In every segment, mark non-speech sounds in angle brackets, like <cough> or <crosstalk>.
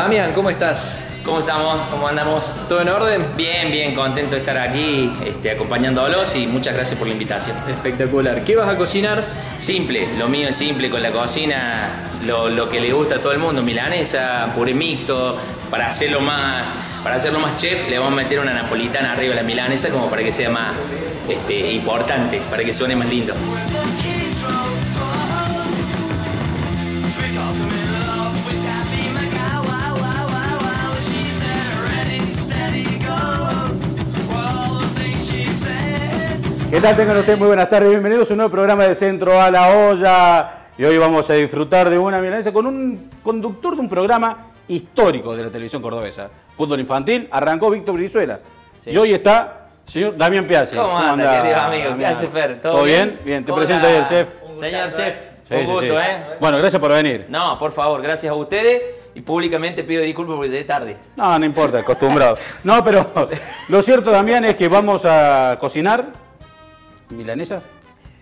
Damián, ¿cómo estás? ¿Cómo estamos? ¿Cómo andamos? ¿Todo en orden? Bien, bien, contento de estar aquí este, acompañándolos y muchas gracias por la invitación. Espectacular. ¿Qué vas a cocinar? Simple, lo mío es simple con la cocina, lo, lo que le gusta a todo el mundo, milanesa, puré mixto, para hacerlo más, para hacerlo más chef le vamos a meter una napolitana arriba de la milanesa como para que sea más este, importante, para que suene más lindo. ¿Qué tal? Tengan ustedes muy buenas tardes. Bienvenidos a un nuevo programa de Centro a la Olla. Y hoy vamos a disfrutar de una milanesa con un conductor de un programa histórico de la televisión cordobesa. Fútbol infantil, arrancó Víctor Brizuela. Y hoy está señor Damián Piazzi. ¿Cómo, anda, querido amigo? ¿Qué hace, Fer? ¿Todo, bien? Bien, te presento ahí el chef. Señor chef, Sí, un sí, gusto, sí. ¿eh? Bueno, gracias por venir. No, por favor, gracias a ustedes y públicamente pido disculpas porque llegué tarde. No, no importa, acostumbrado. No, pero lo cierto también es que vamos a cocinar milanesa.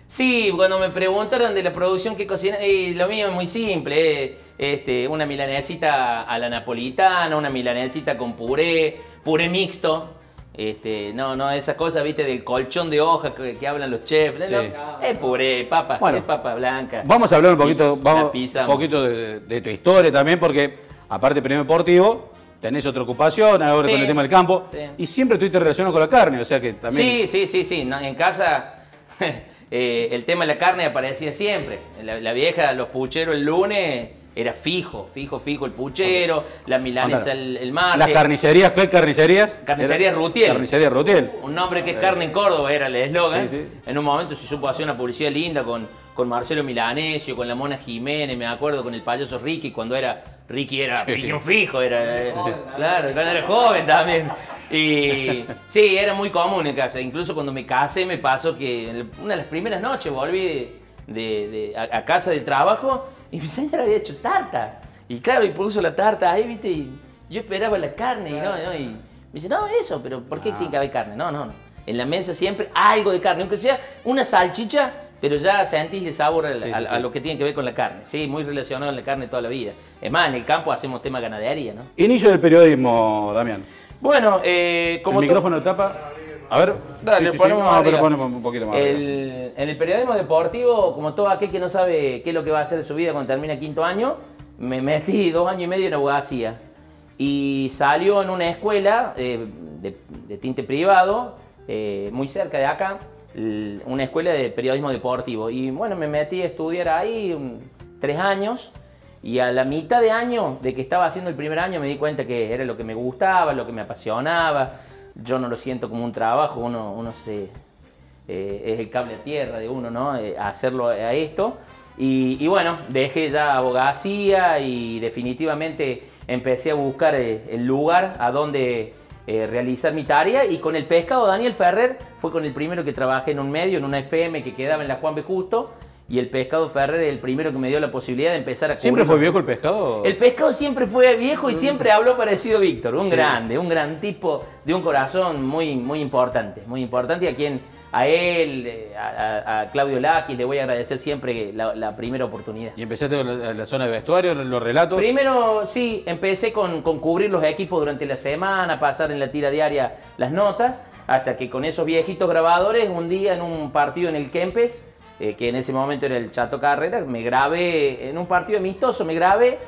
Sí, cuando me preguntaron de la producción que cocina, eh, lo mío es muy simple, eh, este, una milanesita a la napolitana, una milanesita con puré, puré mixto, este, no, no, esas cosas, viste, del colchón de hoja que, que hablan los chefs, Sí. no, es puré, papa, Bueno, es papa blanca. Vamos a hablar un poquito, vamos, pizza. un poquito de, de tu historia también, porque aparte de periodismo deportivo, tenés otra ocupación, ahora Sí, con el tema del campo, sí. y siempre estuviste relacionado con la carne, o sea que también... Sí, sí, sí, sí. no, en casa <laughs> eh, el tema de la carne aparecía siempre. La, la vieja, los pucheros el lunes era fijo, fijo, fijo el puchero, la milanesa el, el martes. Las carnicerías, ¿qué carnicerías? Carnicería Era- Rutiel. Carnicería Rutiel. Un nombre que es carne en Córdoba era el eslogan. Sí, sí. En un momento se supo hacer una publicidad linda con, con Marcelo Milanesio, con la Mona Jiménez, me acuerdo, con el payaso Ricky, cuando era Ricky era Sí. piñón fijo, era eh, claro, cuando era joven también. Y sí, era muy común en casa. Incluso cuando me casé me pasó que una de las primeras noches volví de, de- de- a, a casa del trabajo y mi señora había hecho tarta. Y claro, y puso la tarta ahí, viste, y yo esperaba la carne y no, no, y me dice, no, eso, pero ¿por qué tiene que haber carne? No, no, no. En la mesa siempre algo de carne, aunque sea una salchicha, pero ya sentís el sabor a, Sí, a- sí, a sí. lo que tiene que ver con la carne. Sí, muy relacionado a la carne toda la vida. Es más, en el campo hacemos tema ganadería, ¿no? Inicio del periodismo, Damián. Bueno, eh, como el micrófono tapa. A ver. Dale, sí, sí, sí. ponemos No, arriba. pero ponemos un poquito más. El- en el periodismo deportivo, como todo aquel que no sabe qué es lo que va a hacer de su vida cuando termina quinto año, me metí dos años y medio en abogacía. Y salió en una escuela eh, de, de tinte privado, eh, muy cerca de acá, una escuela de periodismo deportivo. Y bueno, me metí a estudiar ahí un- tres años. Y a la mitad de año, de que estaba haciendo el primer año, me di cuenta que era lo que me gustaba, lo que me apasionaba. Yo no lo siento como un trabajo, uno, uno eh, es el cable a tierra de uno, ¿no? Eh, hacerlo a esto. Y, y bueno, dejé ya abogacía y definitivamente empecé a buscar eh, el lugar a donde eh, realizar mi tarea. Y con el pescado, Daniel Ferrer fue con el primero que trabajé en un medio, en una FM que quedaba en la Juan B. Justo. Y el pescado Ferrer es el primero que me dio la posibilidad de empezar a ¿Siempre cubrir- fue viejo el pescado? el pescado siempre fue viejo y siempre habló parecido a Víctor, un Sí. grande, un gran tipo de un corazón muy, muy importante, muy importante y a quien, a él, eh, a, Claudio Laquis le voy a agradecer siempre la, la primera oportunidad. ¿Y empezaste con la, la zona de vestuario, los relatos? Primero, sí, empecé con, con cubrir los equipos durante la semana, pasar en la tira diaria las notas, hasta que con esos viejitos grabadores, un día en un partido en el Kempes, eh, que en ese momento era el Chato Carrera, me grabé en un partido amistoso, me grabé,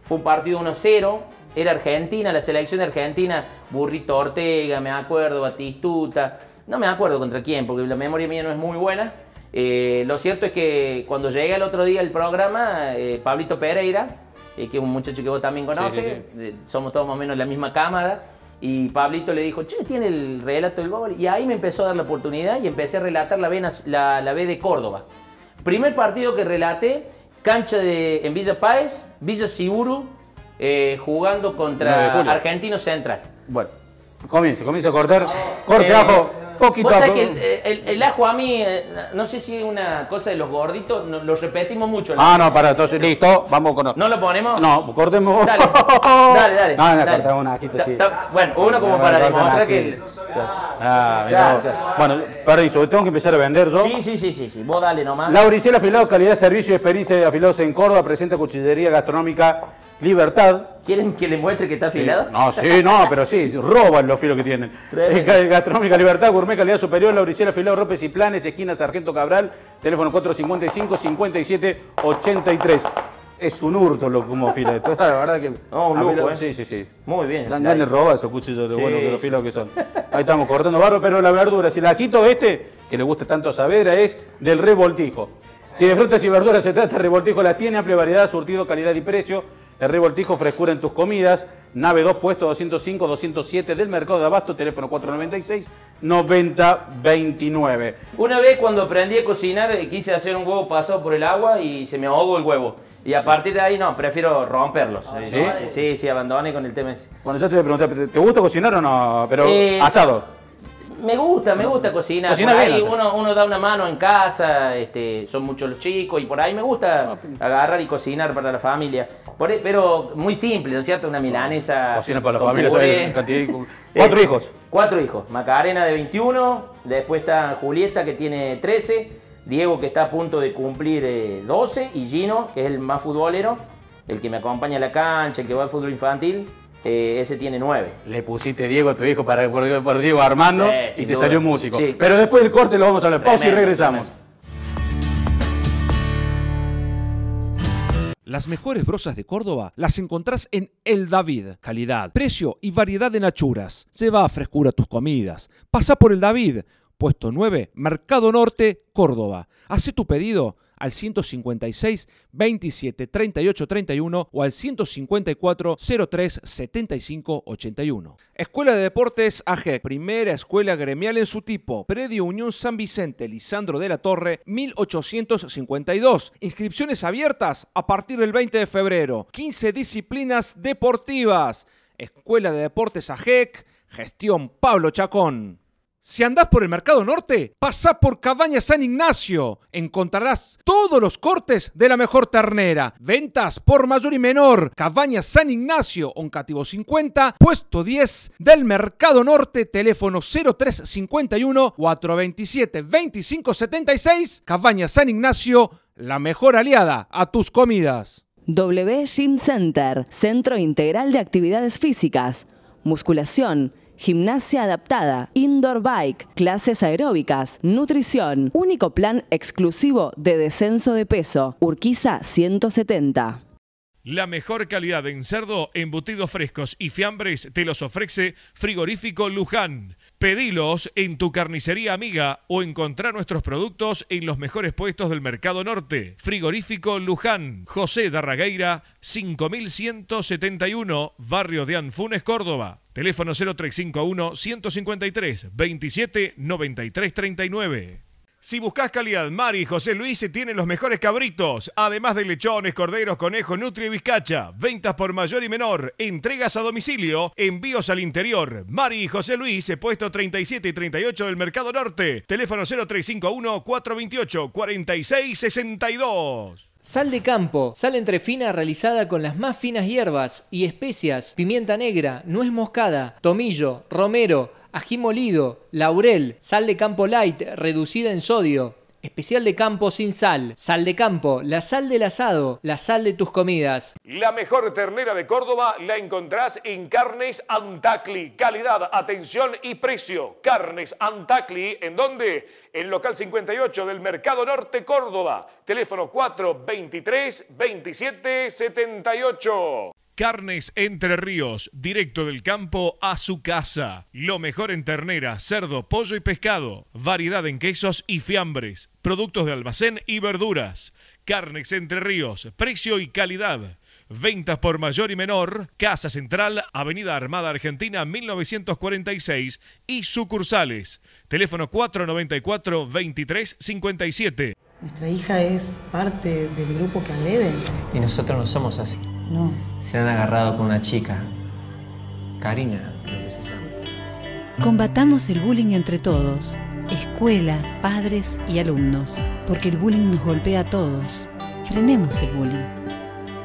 fue un partido 1-0, era Argentina, la selección de Argentina, Burrito Ortega, me acuerdo, Batistuta, no me acuerdo contra quién, porque la memoria mía no es muy buena. Eh, lo cierto es que cuando llegué el otro día al programa, eh, Pablito Pereira, que es un muchacho que vos también conoces, sí, somos todos más o menos la misma cámara, y Pablito le dijo, che, tiene el relato del gol, y ahí me empezó a dar la oportunidad y empecé a relatar la B, la, la B de Córdoba. Primer partido que relaté, cancha de, en Villa Páez, Villa Siburu, eh, jugando 9 de contra. Argentino Central. Bueno, comienza, comienza a cortar. Corte Eh, ajo, poquito Vos sabés que el, el- el ajo a mí, eh, no sé si es una cosa de los gorditos, no- lo repetimos mucho. Ah, no, para, entonces listo, vamos con ¿No lo ponemos? No, cortemos. Dale, <laughs> dale, dale. No, cortamos un ajito, sí. Bueno, uno como para demostrar que... Ah, claro. Bueno, permiso, tengo que empezar a vender yo. Sí, sí, sí, sí, sí, vos dale nomás. Lauricel Afilado, calidad, servicio y experiencia de afilados en Córdoba, presenta cuchillería gastronómica Libertad. ¿Quieren que le muestre que está afilado? No, sí, no, pero sí, <laughs> roban los filos que tienen. Eh, Gastronómica Libertad, Gourmet Calidad Superior, Lauricela Afilado, Ropes y Planes, esquina Sargento Cabral, teléfono 455-5783. Es un hurto lo como fila esto. <laughs> La verdad que. No, un lujo, afilado- ¿eh? Sí, sí, sí. Muy bien. Dan ganas de robar esos cuchillos de Sí, bueno que los filos que son. Ahí estamos cortando barro, pero la verdura, si el ajito este, que le gusta tanto a Saavedra, es del revoltijo. Si de frutas y verduras se trata, Revoltijo las tiene, amplia variedad, surtido, calidad y precio. El Revoltijo, frescura en tus comidas. Nave 2, puesto 205, 207 del Mercado de Abasto, teléfono 496 9029. Una vez cuando aprendí a cocinar eh, quise hacer un huevo pasado por el agua y se me ahogó el huevo. Y a partir de ahí no, prefiero romperlos. ¿sí? Sí, sí, abandoné con el tema ese. Bueno, yo te voy a preguntar, ¿te gusta cocinar o no? Pero Eh, asado. Me gusta, me gusta cocinar. Cocina por bien, ahí uno, uno da una mano en casa, este, son muchos los chicos y por ahí me gusta agarrar y cocinar para la familia. Por pero muy simple, ¿no es cierto? Una milanesa. Cocina para la familia. <laughs> Cantidad- Cuatro Eh, hijos. Cuatro hijos. Macarena de 21, después está Julieta que tiene 13, Diego que está a punto de cumplir eh, 12 y Gino que es el más futbolero, el que me acompaña a la cancha, el que va al fútbol infantil, eh, ese tiene 9. Le pusiste Diego a tu hijo para, por, por Diego Armando y te duda. salió músico. Sí. Pero después del corte lo vamos a hablar. Pausa y Tremendo, regresamos. Las mejores brosas de Córdoba las encontrás en El David. Calidad, precio y variedad de nachuras. Lleva frescura a tus comidas. Pasa por El David, puesto 9, Mercado Norte, Córdoba. Hace tu pedido al 156 27 38 31 o al 154 03 75 81. Escuela de Deportes AGEC, primera escuela gremial en su tipo. Predio Unión San Vicente, Lisandro de la Torre, 1852. Inscripciones abiertas a partir del 20 de febrero. 15 disciplinas deportivas. Escuela de Deportes AGEC, gestión Pablo Chacón. Si andás por el Mercado Norte, pasá por Cabaña San Ignacio. Encontrarás todos los cortes de la mejor ternera. Ventas por mayor y menor. Cabaña San Ignacio, Oncativo 50, puesto 10 del Mercado Norte, teléfono 0351 427 2576. Cabaña San Ignacio, la mejor aliada a tus comidas. W Gym Center, Centro Integral de Actividades Físicas, Musculación, Gimnasia adaptada, indoor bike, clases aeróbicas, nutrición, único plan exclusivo de descenso de peso, Urquiza 170. La mejor calidad en cerdo, embutidos frescos y fiambres te los ofrece Frigorífico Luján. Pedilos en tu carnicería amiga o encontrá nuestros productos en los mejores puestos del Mercado Norte. Frigorífico Luján, José Darragueira, 5171, Barrio de Anfunes, Córdoba. Teléfono 0351 153 27 93 39. Si buscas calidad, Mari y José Luis tienen los mejores cabritos, además de lechones, corderos, conejos, nutria y bizcacha. Ventas por mayor y menor, entregas a domicilio, envíos al interior. Mari y José Luis, puesto 37 y 38 del Mercado Norte. Teléfono 0351 428 4662. Sal de campo, sal entre fina realizada con las más finas hierbas y especias, pimienta negra, nuez moscada, tomillo, romero, ají molido, laurel, sal de campo light reducida en sodio, especial de campo sin sal, sal de campo, la sal del asado, la sal de tus comidas. La mejor ternera de Córdoba la encontrás en Carnes Antacli. Calidad, atención y precio. Carnes Antacli, ¿en dónde? En local 58 del Mercado Norte, Córdoba. Teléfono 423 27 78. Carnes Entre Ríos, directo del campo a su casa. Lo mejor en ternera, cerdo, pollo y pescado. Variedad en quesos y fiambres. Productos de almacén y verduras. Carnes Entre Ríos, precio y calidad. Ventas por mayor y menor. Casa Central, Avenida Armada Argentina 1946 y sucursales. Teléfono 494-2357. Nuestra hija es parte del grupo que agreden. Y nosotros no somos así. No. Se han agarrado con una chica. Karina, creo que se llama. Combatamos el bullying entre todos, escuela, padres y alumnos, porque el bullying nos golpea a todos. Frenemos el bullying.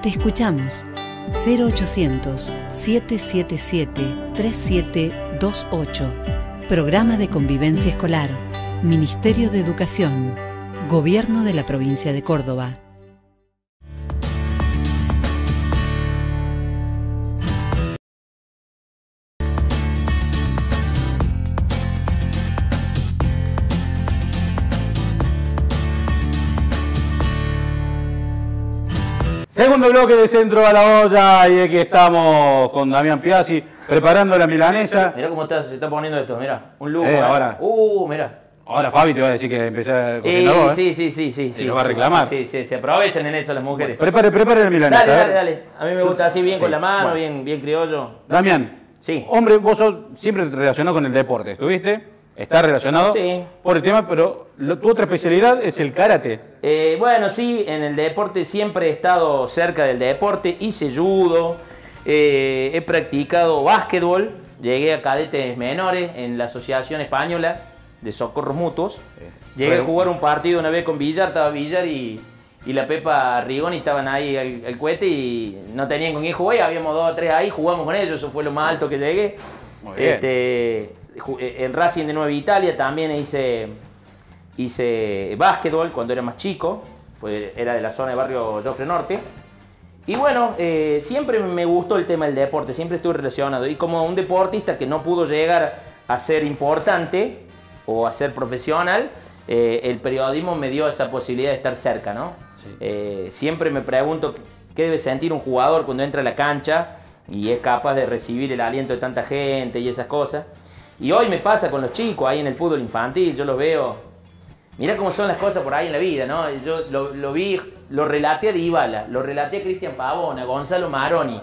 Te escuchamos. 0800 777 3728. Programa de Convivencia Escolar. Ministerio de Educación. Gobierno de la Provincia de Córdoba. Segundo bloque de Centro a la Olla y aquí estamos con Damián Piazzi preparando la milanesa. Mirá cómo está, se está poniendo esto, mirá. Un lujo. Eh, eh. ahora. Uh, mirá. Ahora Fabi te va a decir que empecé a Eh, cocinar vos, ¿eh? sí, sí, sí, sí. Y sí, lo va a sí, reclamar. Sí, sí, se aprovechan en eso las mujeres. Prepare, prepare la milanesa. Dale, dale, dale. A mí me gusta así bien Sí, con la mano, bueno. bien, bien criollo. Damián, Sí. hombre, vos sos siempre relacionado con el deporte, ¿estuviste? ¿Estás relacionado? Sí. Por el tema, pero lo- tu otra especialidad es el karate. Eh, bueno, sí, en el deporte siempre he estado cerca del deporte, hice judo, eh, he practicado básquetbol, llegué a cadetes menores en la Asociación Española de Socorros Mutuos. Llegué a jugar un partido una vez con Villar, estaba Villar y, y la Pepa Rigoni estaban ahí al, al cohete y no tenían con quién jugar, habíamos dos o tres ahí, jugamos con ellos, eso fue lo más alto que llegué. Muy bien. Este, en Racing de Nueva Italia también hice hice básquetbol cuando era más chico, pues era de la zona de barrio Joffre Norte. Y bueno, eh, siempre me gustó el tema del deporte, siempre estuve relacionado. Y como un deportista que no pudo llegar a ser importante o a ser profesional, eh, el periodismo me dio esa posibilidad de estar cerca, ¿no? Eh, siempre me pregunto qué debe sentir un jugador cuando entra a la cancha y es capaz de recibir el aliento de tanta gente y esas cosas. Y hoy me pasa con los chicos ahí en el fútbol infantil, yo los veo Mira cómo son las cosas por ahí en la vida, ¿no? Yo lo, vi, lo relaté a Dybala, lo relaté a Cristian Pavón, a Gonzalo Maroni,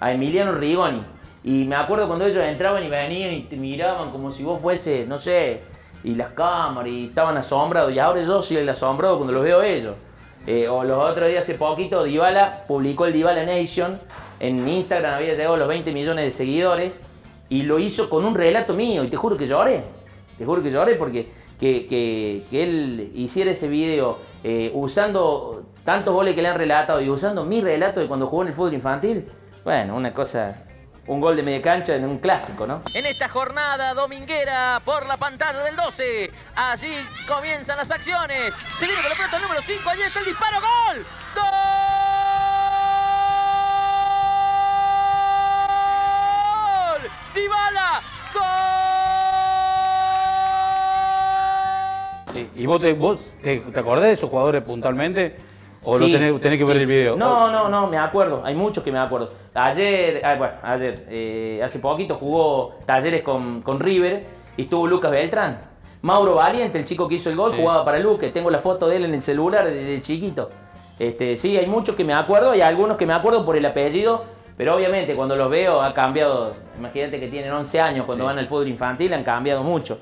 a Emiliano Rigoni. Y me acuerdo cuando ellos entraban y venían y te miraban como si vos fuese, no sé, y las cámaras y estaban asombrados. Y ahora yo soy el asombrado cuando los veo ellos. Eh, o los otros días, hace poquito, Dybala publicó el Dybala Nation. En Instagram había llegado los 20 millones de seguidores. Y lo hizo con un relato mío. Y te juro que lloré. Te juro que lloré porque que, que- él hiciera ese video eh, usando tantos goles que le han relatado y usando mi relato de cuando jugó en el fútbol infantil. Bueno, una cosa, un gol de media cancha en un clásico, ¿no? En esta jornada dominguera por la pantalla del 12. Allí comienzan las acciones. Se con la pelota número 5. Allí está el disparo. ¡Gol! ¡Gol! ¿Y vos, te, vos te, te acordás de esos jugadores puntualmente? ¿O Sí, lo tenés, tenés que ver el video? No, no, no, me acuerdo. Hay muchos que me acuerdo. Ayer, ah, bueno, ayer, eh, hace poquito jugó talleres con, con River y estuvo Lucas Beltrán. Mauro Valiente, el chico que hizo el gol, Sí. jugaba para Luque. Tengo la foto de él en el celular desde chiquito. Este, sí, hay muchos que me acuerdo, hay algunos que me acuerdo por el apellido, pero obviamente cuando los veo ha cambiado. Imagínate que tienen 11 años cuando van al fútbol infantil, han cambiado mucho.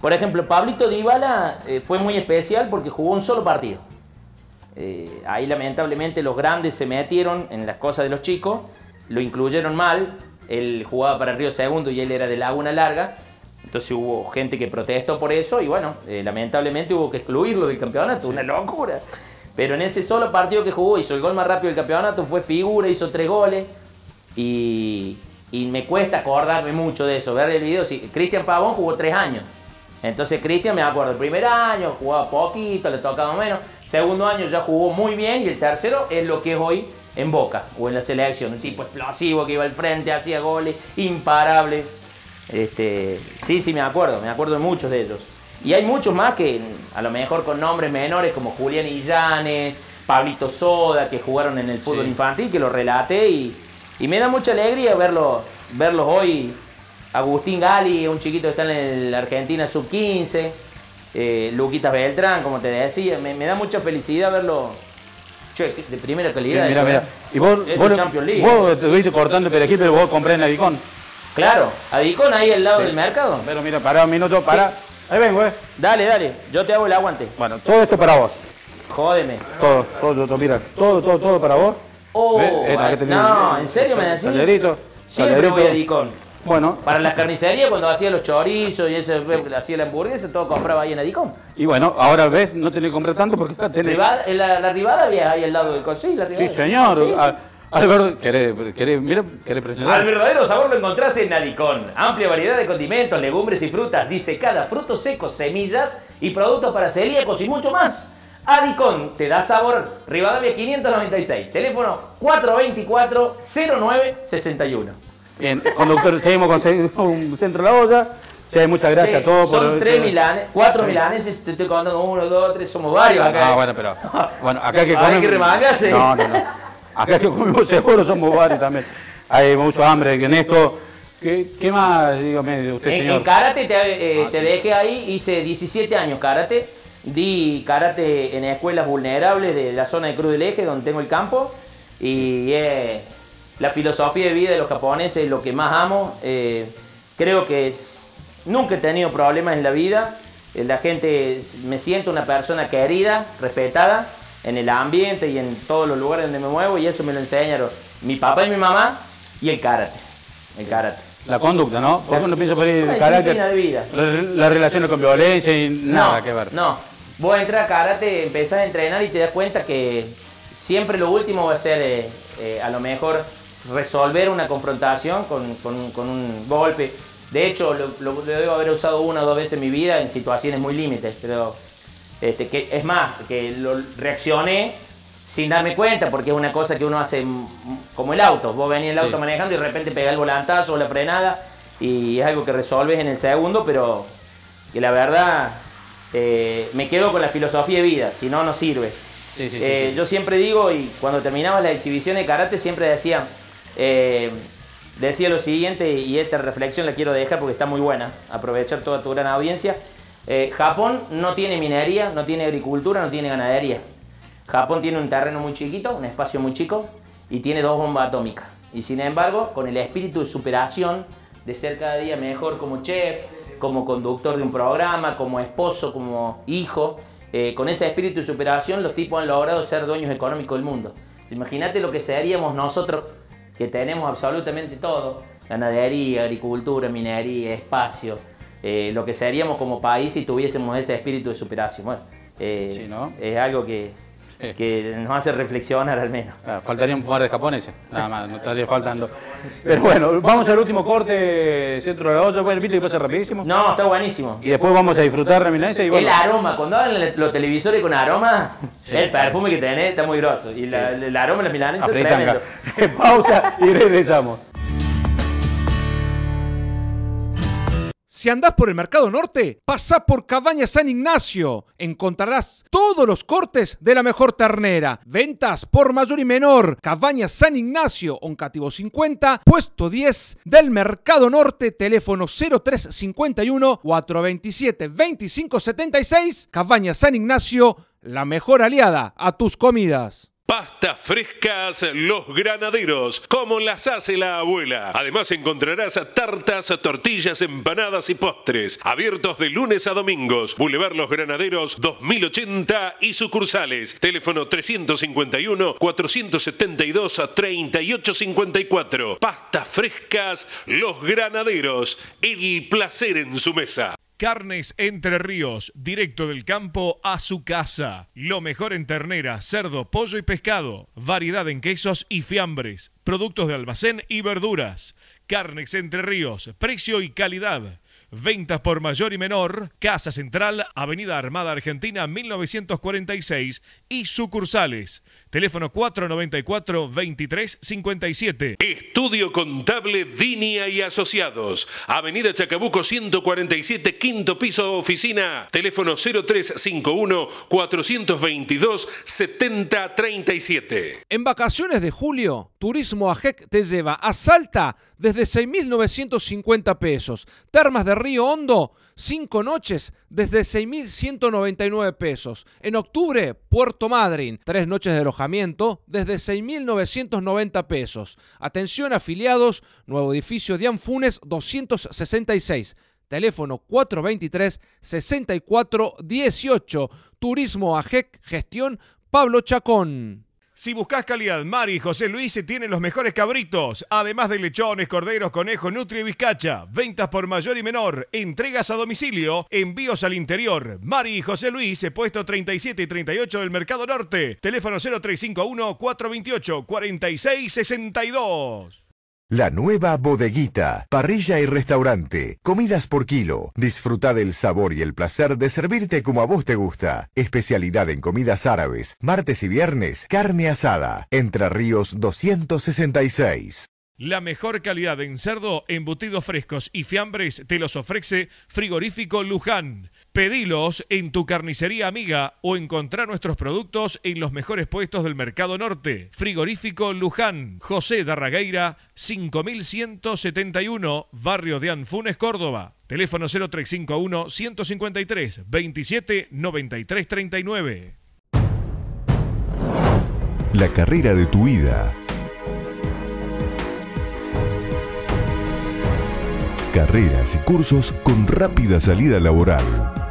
Por ejemplo, Pablito Dybala eh, fue muy especial porque jugó un solo partido. Eh, ahí lamentablemente los grandes se metieron en las cosas de los chicos, lo incluyeron mal, él jugaba para Río Segundo y él era de Laguna Larga, entonces hubo gente que protestó por eso y bueno, eh, lamentablemente hubo que excluirlo del campeonato, una locura. Pero en ese solo partido que jugó, hizo el gol más rápido del campeonato, fue figura, hizo tres goles y, y me cuesta acordarme mucho de eso, ver el video, sí, Cristian Pavón jugó tres años. Entonces Cristian me acuerdo, el primer año jugaba poquito, le tocaba menos, segundo año ya jugó muy bien y el tercero es lo que es hoy en Boca o en la selección, un tipo explosivo que iba al frente, hacía goles, imparable. Este, sí, sí me acuerdo, me acuerdo de muchos de ellos. Y hay muchos más que a lo mejor con nombres menores como Julián Illanes, Pablito Soda, que jugaron en el fútbol Sí. infantil, que los relaté y, y me da mucha alegría verlos, verlos hoy Agustín Gali, un chiquito que está en la Argentina sub-15. eh, Luquitas Beltrán, como te decía. Me, me da mucha felicidad verlo che, de primera Sí, calidad. mira, esto, mira. ¿eh? Y vos, vos, vos te estuviste cortando perejil, pero vos compré en Avicón. Claro, Adicón ahí al lado Sí. del mercado. Pero mira, pará un minuto, pará. Ahí vengo, eh. Dale, dale, yo te hago el aguante. Bueno, todo esto para vos. Jódeme. Todo, todo, todo, mira, todo, todo, todo para vos. Oh. Eh, no, el- ¿en serio me decís? Salerito. Siempre salerito. voy a. Bueno, Para las carnicerías, cuando hacía los chorizos y ese, hacía la hamburguesa, todo compraba ahí en Adicón. y bueno, ahora ves, no tenés que comprar tanto porque acá tenés... Rivada- la, la Rivada había ahí al lado del con- sí, la señor. Sí, sí. A- Alberto, ¿querés, querés, mira, querés presentar? Al verdadero sabor lo encontrás en Adicón. Amplia variedad de condimentos, legumbres y frutas, disecada, frutos secos, semillas y productos para celíacos y mucho más. Adicón te da sabor. Rivadavia 596. Teléfono 424-0961. Bien, conductor, <laughs> seguimos con con Centro La Olla. Muchas gracias Sí, a todos Son por... tres milanes, cuatro milaneses, te estoy contando uno, dos, tres, somos varios acá. Ah, bueno, pero... <laughs> Bueno, acá que comer... que remangarse. No, no, no. Acá que comimos seguro somos varios también. Hay mucho hambre en esto. ¿Qué, qué más, dígame usted, En, señor? en karate te, eh, Ah, te sí. dejé ahí, hice 17 años karate. Di karate en escuelas vulnerables de la zona de Cruz del Eje, donde tengo el campo. Y eh, la filosofía de vida de los japoneses es lo que más amo. Eh, creo que es- nunca he tenido problemas en la vida. Eh, La gente, me siento una persona querida, respetada en el ambiente y en todos los lugares donde me muevo. Y eso me lo enseñaron mi papá y mi mamá y el karate. El karate. La conducta, ¿no? Porque uno piensa por el carácter. de vida. La, la relación con violencia y nada no, que ver. No, vos entras a karate, empezás a entrenar y te das cuenta que siempre lo último va a ser eh, eh, a lo mejor resolver una confrontación con, con un- con un golpe. De hecho, lo, lo- lo debo haber usado una o dos veces en mi vida en situaciones muy límites, pero este, que, es más, que lo reaccioné sin darme cuenta, porque es una cosa que uno hace como el auto. Vos venís en el auto Sí. manejando y de repente pegás el volantazo o la frenada y es algo que resolves en el segundo, pero que la verdad eh, me quedo con la filosofía de vida, si no, no sirve. Sí, sí, sí, Eh. Yo siempre digo, y cuando terminaba la exhibición de karate, siempre decía, eh, decía lo siguiente, y esta reflexión la quiero dejar porque está muy buena, aprovechar toda tu gran audiencia. Eh, Japón no tiene minería, no tiene agricultura, no tiene ganadería. Japón tiene un terreno muy chiquito, un espacio muy chico, y tiene dos bombas atómicas. Y sin embargo, con el espíritu de superación, de ser cada día mejor como chef, como conductor de un programa, como esposo, como hijo, eh, con ese espíritu de superación los tipos han logrado ser dueños económicos del mundo. Imagínate lo que seríamos nosotros, que tenemos absolutamente todo, ganadería, agricultura, minería, espacio, eh, lo que seríamos como país si tuviésemos ese espíritu de superación. Bueno, eh, Sí, ¿no? es algo que, <laughs> que nos hace reflexionar al menos. Claro, faltaría un par de japoneses, nada más, no estaría faltando. Pero bueno, vamos al último corte, centro de la olla, bueno, viste que pasa rapidísimo. No, está buenísimo. Y después vamos a disfrutar la milanesa y bueno. El aroma, cuando hablan los televisores con aroma, el perfume que tenés está muy grosso. Y la- el aroma de la milanesa es tremendo. <laughs> Pausa y regresamos. Si andás por el Mercado Norte, pasá por Cabaña San Ignacio. Encontrarás todos los cortes de la mejor ternera. Ventas por mayor y menor. Cabaña San Ignacio, Oncativo 50, puesto 10 del Mercado Norte, teléfono 0351 427 2576. Cabaña San Ignacio, la mejor aliada a tus comidas. Pastas frescas Los Granaderos, como las hace la abuela. Además encontrarás tartas, tortillas, empanadas y postres. Abiertos de lunes a domingos. Boulevard Los Granaderos 2080 y sucursales. Teléfono 351-472-3854. Pastas frescas Los Granaderos. El placer en su mesa. Carnes Entre Ríos, directo del campo a su casa. Lo mejor en ternera, cerdo, pollo y pescado. Variedad en quesos y fiambres. Productos de almacén y verduras. Carnes Entre Ríos, precio y calidad. Ventas por mayor y menor. Casa Central, Avenida Armada Argentina 1946 y sucursales. Teléfono 494-2357. Estudio Contable Dinia y Asociados. Avenida Chacabuco 147, quinto piso, oficina. Teléfono 0351-422-7037. En vacaciones de julio, Turismo AJEC te lleva a Salta desde 6.950 pesos. Termas de Río Hondo, 5 noches desde 6.199 pesos. En octubre, Puerto Madryn, 3 noches de alojamiento desde 6.990 pesos. Atención afiliados, nuevo edificio Dian Funes 266. Teléfono 423-6418. Turismo AJEC, gestión Pablo Chacón. Si buscas calidad, Mari y José Luis tienen los mejores cabritos, además de lechones, corderos, conejos, nutria y bizcacha. Ventas por mayor y menor, entregas a domicilio, envíos al interior. Mari y José Luis, puesto 37 y 38 del Mercado Norte. Teléfono 0351-428-4662. La nueva bodeguita, parrilla y restaurante, comidas por kilo. Disfruta del sabor y el placer de servirte como a vos te gusta. Especialidad en comidas árabes, martes y viernes, carne asada. Entre Ríos 266. La mejor calidad en cerdo, embutidos frescos y fiambres te los ofrece Frigorífico Luján. Pedilos en tu carnicería amiga o encontrar nuestros productos en los mejores puestos del Mercado Norte. Frigorífico Luján, José Darragueira, 5171, Barrio de Anfunes, Córdoba. Teléfono 0351 153 27 93 39. La carrera de tu vida. Carreras y cursos con rápida salida laboral.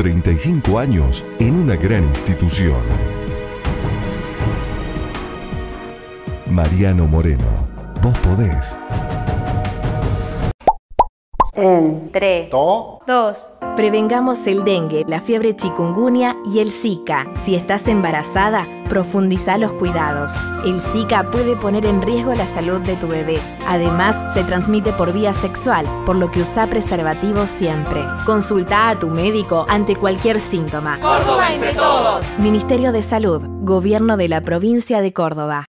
35 años en una gran institución. Mariano Moreno, vos podés. Un, tres, dos. Prevengamos el dengue, la fiebre chikungunya y el Zika. Si estás embarazada, profundiza los cuidados. El Zika puede poner en riesgo la salud de tu bebé. Además, se transmite por vía sexual, por lo que usa preservativo siempre. Consulta a tu médico ante cualquier síntoma. Córdoba entre todos. Ministerio de Salud, Gobierno de la Provincia de Córdoba.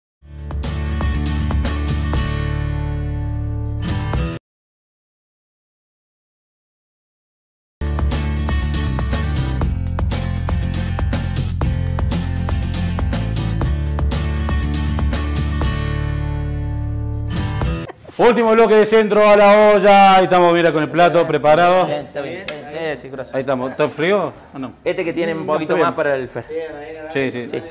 Último bloque de centro a la olla. Ahí estamos, mira, con el plato preparado. Bien, está bien. Sí, sí, corazón. Ahí estamos. ¿Está frío o no? Este que tiene un No, poquito más para el fe. Sí, sí.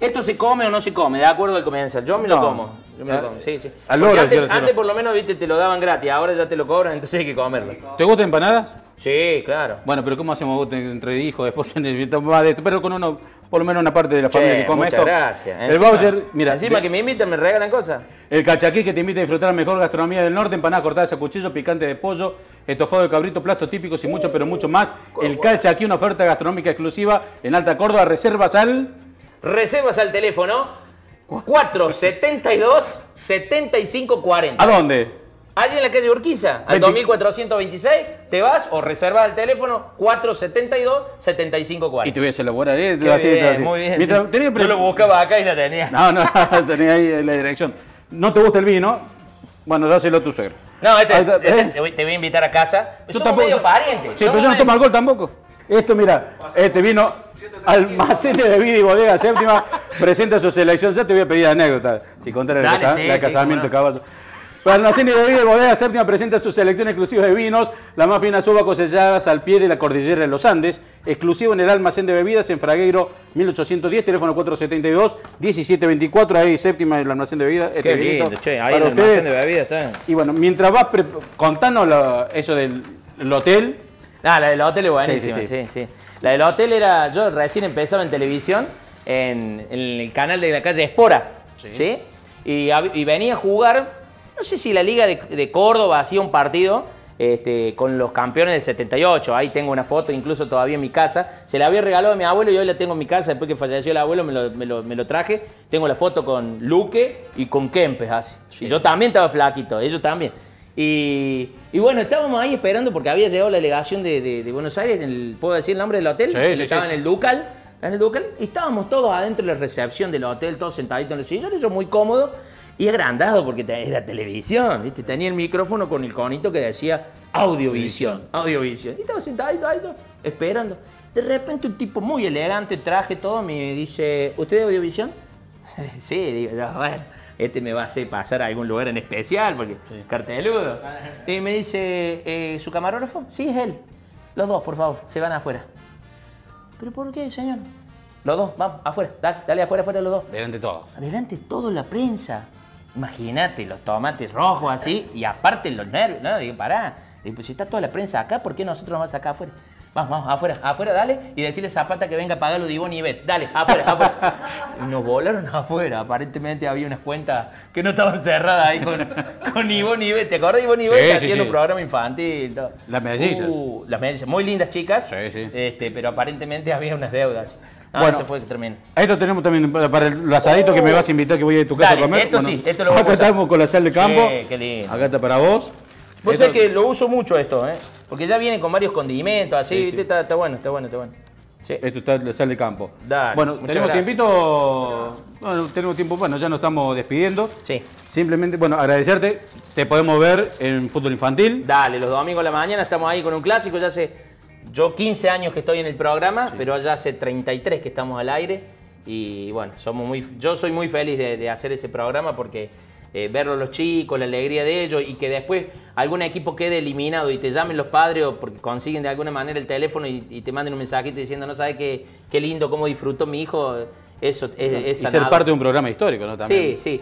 ¿Esto se come o no se come? De acuerdo al comensal. Yo me lo No. como. Yo me lo como. Sí, sí. al antes, quiero por lo menos, viste, te lo daban gratis. Ahora ya te lo cobran, <laughs> entonces hay que comerlo. ¿Te gustan empanadas? Sí, claro. Bueno, pero ¿cómo hacemos vos entre hijos, esposa, <laughs> necesitamos más de esto? Pero con uno, por lo menos una parte de la familia Che, que come muchas esto. gracias. El Encima- voucher, mira. Encima de- que me invitan, me regalan cosas. El cachaquí que te invita a disfrutar la mejor gastronomía del norte, empanadas cortadas a cuchillo, picante de pollo, estofado de cabrito, platos típicos y mucho, pero mucho más. El cachaquí, una oferta gastronómica exclusiva en Alta Córdoba. Reservas al... Reservas al teléfono 472 7540. ¿A dónde? Allí en la calle Urquiza, al 2426, te vas o reservas al teléfono 472 7540. Y te voy a elaborar, ¿eh? Qué Así, bien, así. muy bien. Mientras- sí. Yo lo buscaba acá y la tenía. No, no, <laughs> tenía ahí la dirección. ¿No te gusta el vino? Bueno, dáselo a tu suegro. No, este, está, este ¿eh? te, voy, a invitar a casa. Yo Somos tampoco- medio parientes. Sí, pero yo no tomo alcohol tampoco. Esto, mira, este vino Almacén de Bebida y Bodega Séptima presenta su selección. Ya te voy a pedir anécdota, si contar el, Dale, casa- sí, sí, casamiento no. caballo. Pero Almacén de Bodega Séptima presenta su selección exclusiva de vinos, las más finas uvas cosechadas al pie de la cordillera de los Andes, exclusivo en el Almacén de Bebidas en Fragueiro 1810, teléfono 472-1724, ahí Séptima el Almacén de Bebidas. Qué lindo, che, ahí el almacén de bebidas está. Y bueno, mientras vas, contanos lo- eso del el hotel. Ah, la del hotel es buenísima, Sí, sí, sí, sí, sí. La del hotel era, yo recién empezaba en televisión, en, en el canal de la calle Espora, ¿sí? Y, y venía a jugar, no sé si la Liga de, de Córdoba hacía un partido este, con los campeones del 78, ahí tengo una foto incluso todavía en mi casa, se la había regalado a mi abuelo y hoy la tengo en mi casa, después que falleció el abuelo me lo, me lo- me lo traje, tengo la foto con Luque y con Kempes, así. Y yo también estaba flaquito, ellos también. Y, y bueno, estábamos ahí esperando porque había llegado la delegación de, de- de Buenos Aires, en el- ¿puedo decir el nombre del hotel? Sí, sí, Estaba en el Ducal, en el Ducal, y estábamos todos adentro de la recepción del hotel, todos sentaditos en los sillones, yo muy cómodo y agrandado porque era televisión, ¿viste? Tenía el micrófono con el conito que decía audiovisión, audiovisión. Y estaba sentadito ahí, esperando. De repente un tipo muy elegante, traje todo, me dice, ¿usted es audiovisión? <laughs> sí, digo, yo, bueno, este me va a hacer pasar a algún lugar en especial, porque carteludo. Y me dice, eh, ¿su camarógrafo? Sí, es él. Los dos, por favor, se van afuera. ¿Pero por qué, señor? Los dos, vamos, afuera, dale, dale afuera, afuera los dos. Delante de todos. Adelante todo la prensa. Imagínate los tomates rojos así y aparte los nervios. No, digo, pará. Digo, pues si está toda la prensa acá, ¿por qué nosotros no vamos acá afuera? Vamos, vamos, afuera, afuera, dale. Y decirle a Zapata que venga a pagar lo de Ivonne y Bet. Dale, afuera, afuera. Y nos volaron <laughs> afuera. Aparentemente había unas cuentas que no estaban cerradas ahí con, <laughs> con Ivonne y. ¿Te acuerdas de Ivonne y? Sí, sí, hacían sí. un programa infantil. todo. Las mellizas. Uh, las mellizas. Muy lindas chicas. Sí, sí. Este, pero aparentemente había unas deudas. Ah, Bueno. ese fue tremendo. Esto tenemos también para el asadito que me vas a invitar que voy a ir a tu casa Dale, a comer. esto sí, esto lo vamos Acá a estamos con la sal de campo. Sí, qué lindo. Acá está para vos. Vos Esto- sabés que lo uso mucho esto, ¿eh? Porque ya viene con varios condimentos, así. Está, está bueno, está bueno, está bueno. Esto está el sal de campo. Dale, bueno, tenemos gracias. tiempito. Bueno, tenemos tiempo. Bueno, ya nos estamos despidiendo. Sí. Simplemente, bueno, agradecerte. Te podemos ver en fútbol infantil. Dale, los domingos a la mañana estamos ahí con un clásico. Ya hace yo 15 años que estoy en el programa, pero ya hace 33 que estamos al aire. Y bueno, somos muy, yo soy muy feliz de, de hacer ese programa porque eh, verlo los chicos, la alegría de ellos y que después algún equipo quede eliminado y te llamen los padres o porque consiguen de alguna manera el teléfono y, y te manden un mensajito diciendo, no sabes qué, qué lindo, cómo disfrutó mi hijo. Eso es, es y ser parte de un programa histórico, ¿no? También. Sí, sí.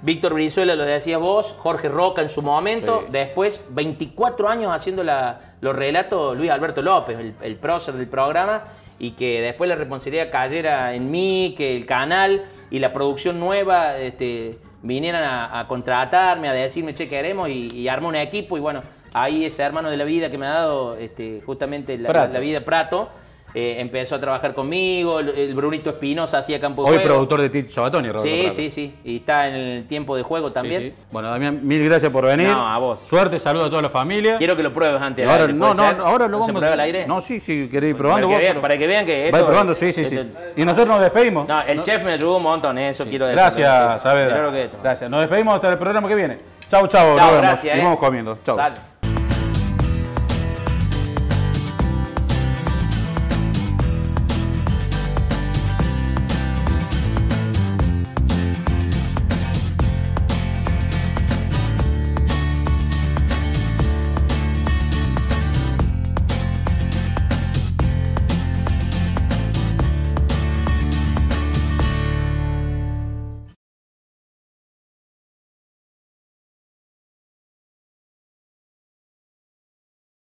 Víctor Brizuela lo decías vos, Jorge Roca en su momento, después 24 años haciendo la- los relatos Luis Alberto López, el, el prócer del programa, y que después la responsabilidad cayera en mí, que el canal y la producción nueva este, vinieran a, a contratarme, a decirme, che, queremos, y, y armó un equipo, y bueno, ahí ese hermano de la vida que me ha dado este, justamente la vida Prato, eh, empezó a trabajar conmigo, el, el Brunito Espinosa hacía campo de Hoy juego. productor de Tito Sabatoni, Roberto Sí, sí, sí. Y está en el tiempo de juego también. Sí, sí. Bueno, Damián, mil gracias por venir. No, a vos. Suerte, saludos a toda la familia. Quiero que lo pruebes antes. Ahora, aire, no, ¿puede no, ser? ahora lo ¿No vamos se al aire? No, sí, sí, queréis ir probando. Para que, vean, para que vean que Va esto- probando, sí, sí, sí. esto- Y nosotros nos despedimos. No, el chef me ayudó un montón, eso quiero decir. Gracias, Saavedra. Gracias. Nos despedimos hasta el programa que viene. Chau, chau. Chau, nos vemos. gracias, Y eh. vamos comiendo. Chau. Sal.